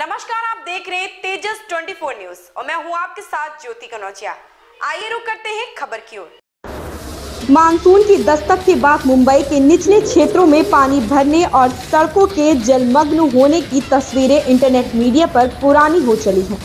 नमस्कार, आप देख रहे हैं तेजस 24 न्यूज़ और मैं हूँ आपके साथ ज्योति कनौजिया। आइए रुक करते हैं खबर की ओर। मानसून की दस्तक के बाद मुंबई के निचले क्षेत्रों में पानी भरने और सड़कों के जलमग्न होने की तस्वीरें इंटरनेट मीडिया पर पुरानी हो चली हैं।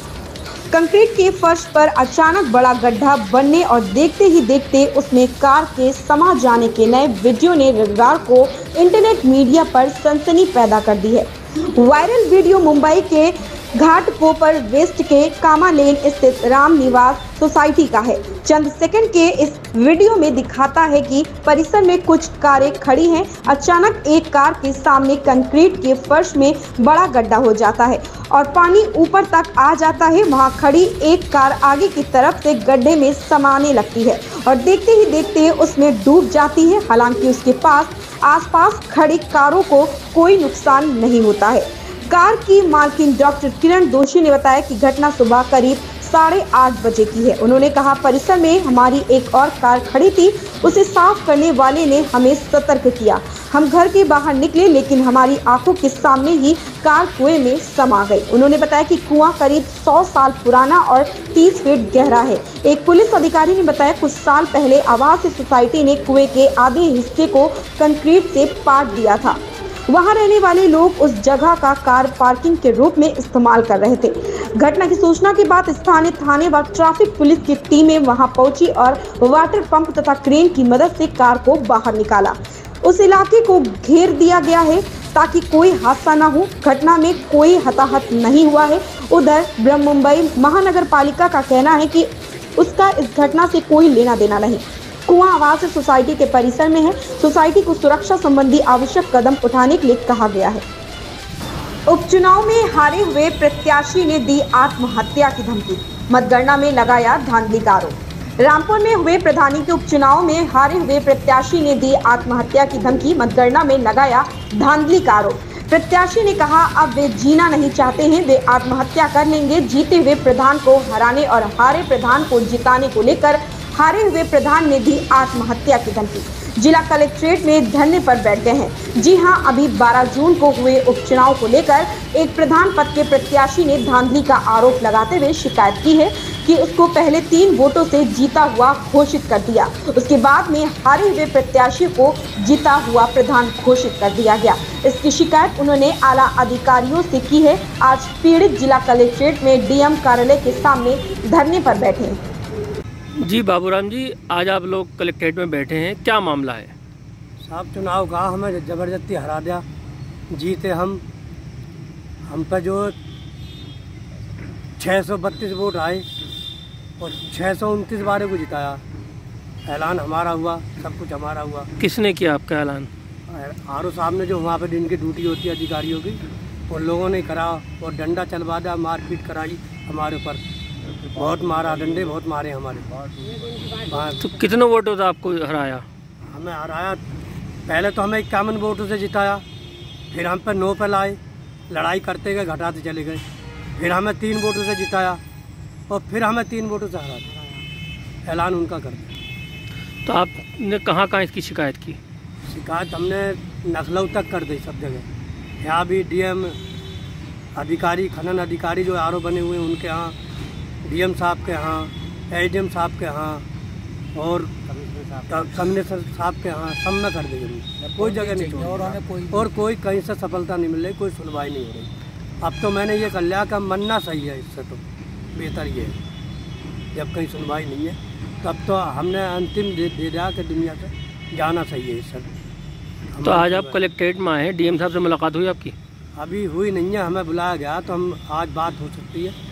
कंक्रीट के फर्श पर अचानक बड़ा गड्ढा बनने और देखते ही देखते उसमें कार के समा जाने के नए वीडियो ने रविवार को इंटरनेट मीडिया पर सनसनी पैदा कर दी है। वायरल वीडियो मुंबई के घाट पोपर वेस्ट के कामा लेन स्थित राम निवास सोसाइटी का है। चंद सेकंड के इस वीडियो में दिखाता है कि परिसर में कुछ कारें खड़ी हैं। अचानक एक कार के सामने कंक्रीट के फर्श में बड़ा गड्ढा हो जाता है और पानी ऊपर तक आ जाता है। वहाँ खड़ी एक कार आगे की तरफ़ से गड्ढे में समाने लगती है और देखते ही देखते उसमें डूब जाती है। हालाँकि उसके पास आसपास खड़ी कारों को कोई नुकसान नहीं होता है। कार की मालकिन डॉक्टर किरण दोषी ने बताया कि घटना सुबह करीब साढ़े आठ बजे की है। उन्होंने कहा, परिसर में हमारी एक और कार खड़ी थी। उसे साफ़ करने वाले ने हमें सतर्क किया। हम घर के बाहर निकले, लेकिन हमारी आँखों के सामने ही कार कुएँ में समा गई। उन्होंने बताया कि कुआँ करीब 100 साल पुराना और 30 फीट गहरा है। एक पुलिस अधिकारी ने बताया, कुछ साल पहले आवास सोसाइटी ने कुएँ के आधे हिस्से को कंक्रीट से पाट दिया था। वहाँ रहने वाले लोग उस जगह का कार पार्किंग के रूप में इस्तेमाल कर रहे थे। घटना की सूचना के बाद स्थानीय थाने व ट्रैफ़िक पुलिस की टीमें वहाँ पहुँची और वाटर पंप तथा क्रेन की मदद से कार को बाहर निकाला। उस इलाके को घेर दिया गया है ताकि कोई हादसा न हो। घटना में कोई हताहत नहीं हुआ है। उधर ब्रह्म मुंबई महानगर पालिका का कहना है कि उसका इस घटना से कोई लेना देना नहीं। कुआँ आवास सोसाइटी के परिसर में है। सोसाइटी को सुरक्षा संबंधी आवश्यक कदम उठाने के लिए कहा गया है। उपचुनाव में हारे हुए प्रत्याशी ने दी आत्महत्या की धमकी। मतगणना में लगाया धांधली का आरोप। रामपुर में हुए प्रधानी के उपचुनाव में हारे हुए प्रत्याशी ने दी आत्महत्या की धमकी। मतगणना में लगाया धांधली का आरोप। प्रत्याशी ने कहा, अब वे जीना नहीं चाहते हैं। वे आत्महत्या कर लेंगे। जीते हुए प्रधान को हराने और हारे प्रधान को जिताने को लेकर हारे हुए प्रधान ने दी आत्महत्या की धमकी। जिला कलेक्ट्रेट में धरने पर बैठ गए हैं। जी हाँ, अभी 12 जून को हुए उपचुनाव को लेकर एक प्रधान पद के प्रत्याशी ने धांधली का आरोप लगाते हुए शिकायत की है कि उसको पहले तीन वोटों से जीता हुआ घोषित कर दिया। उसके बाद में हारे हुए प्रत्याशी को जीता हुआ प्रधान घोषित कर दिया गया। इसकी शिकायत उन्होंने आला अधिकारियों से की है। आज पीड़ित जिला कलेक्ट्रेट में डीएम कार्यालय के सामने धरने पर बैठे जी बाबूराम जी आज आप लोग कलेक्ट्रेट में बैठे हैं क्या मामला है? साहब चुनाव का हमें ज़बरदस्ती हरा दिया। जीते हम। हम पर जो छः सौ बत्तीस वोट आए और छः सौ उनतीस बारे को जिताया। ऐलान हमारा हुआ सब कुछ हमारा हुआ। किसने किया आपका ऐलान? आर साहब ने जो वहाँ पे जिनकी ड्यूटी होती है अधिकारियों की उन लोगों ने करा और डंडा चलवा दिया मारपीट कराई हमारे ऊपर। बहुत मारा डंडे बहुत मारे हमारे। तो कितने वोटों से आपको हराया? हमें हराया। पहले तो हमें इक्यावन वोटों से जिताया। फिर हम पर नो पे लाए। लड़ाई करते गए घटाते चले गए। फिर हमें तीन वोटों से जिताया और फिर हमें तीन वोटों से हरा दिया। ऐलान उनका कर दिया। तो आपने कहाँ कहाँ इसकी शिकायत की? शिकायत हमने नखलऊ तक कर दी सब जगह। यहाँ भी डीएम अधिकारी खनन अधिकारी जो आर बने हुए हैं उनके यहाँ डीएम साहब के यहाँ एडीएम साहब के यहाँ और कमिश्नर साहब के यहाँ सब में कर दी कोई जगह नहीं छोड़ी और कोई कहीं से सफलता नहीं मिल रही कोई सुनवाई नहीं हो रही। अब तो मैंने ये कर लिया कि मनना सही है इससे तो बेहतर ये है। जब कहीं सुनवाई नहीं है तब तो हमने अंतिम दे, दे दिया कि दुनिया से जाना सही है इससे तो आज आप कलेक्ट्रेट में आए डीएम साहब से मुलाकात हुई आपकी? अभी हुई नहीं है हमें बुलाया गया तो हम आज बात हो सकती है।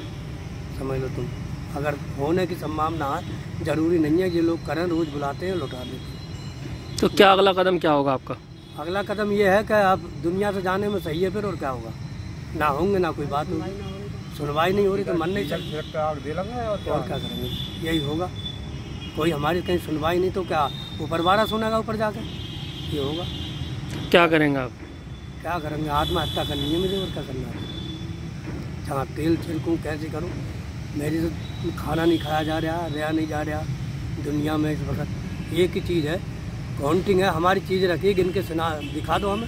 समझ लो तुम। अगर होने की संभावना है ज़रूरी नहीं है ये लोग करें रोज़ बुलाते हैं लौटा देते हैं। तो क्या अगला कदम क्या होगा आपका? अगला कदम ये है कि आप दुनिया से जाने में सही है फिर और क्या होगा? ना होंगे ना कोई बात होगी। सुनवाई नहीं हो रही तो मन नहीं चल और क्या करेंगे? यही होगा। कोई हमारी कहीं सुनवाई नहीं तो क्या ऊपर वाला सुनेगा ऊपर जाकर ये होगा। क्या करेंगे आप? क्या करेंगे? आत्महत्या करनी है मुझे और क्या करना है? जहाँ तेल छिड़कूँ कैसे करूँ? मेरी तो खाना नहीं खाया जा रहा रहा नहीं जा रहा दुनिया में इस वक्त। एक ही चीज़ है, काउंटिंग है, हमारी चीज़ रखी गिन के सुना, दिखा दो हमें।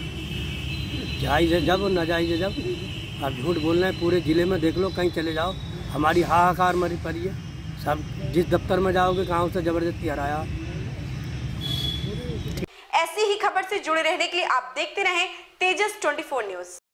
जायज़ है जब और नाजायज़ है जब। आप झूठ बोल रहे हैं, पूरे ज़िले में देख लो, कहीं चले जाओ। हमारी हाहाकार मरी पड़ी है। सब जिस दफ्तर में जाओगे गाँव से ज़बरदस्ती हराया। ऐसी ही खबर से जुड़े रहने के लिए आप देखते रहें तेजस 24 न्यूज़।